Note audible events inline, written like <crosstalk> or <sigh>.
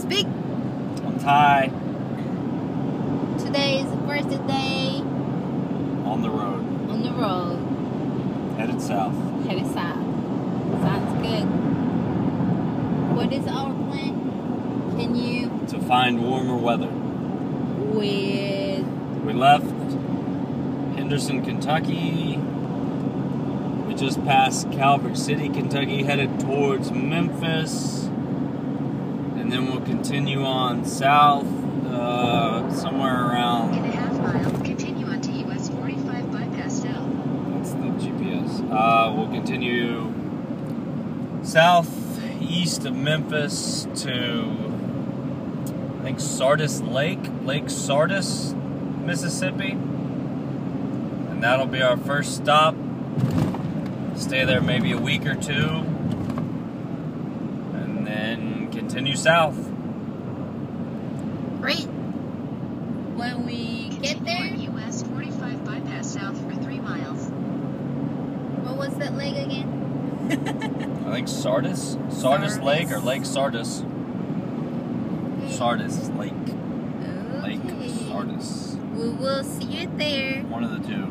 Speak. I'm Ty Today is the first day on the road, on the road, headed south. headed south. Sounds good. What is our plan? Can you To find warmer weather. with We left Henderson, Kentucky. We just passed Calvert City, Kentucky, headed towards Memphis. And then we'll continue on south, uh, somewhere around. In a half mile, continue onto US 45 bypass L. That's the GPS. Uh, we'll continue southeast of Memphis to, I think, Sardis Lake, Lake Sardis, Mississippi. And that'll be our first stop. Stay there maybe a week or two. And then continue south. great. When we get there, on US 45 bypass south for 3 miles. what was that leg again? <laughs> I think Sardis? Sardis Lake or Lake Sardis? Sardis Lake. Lake Sardis. We will see you there. One of the two.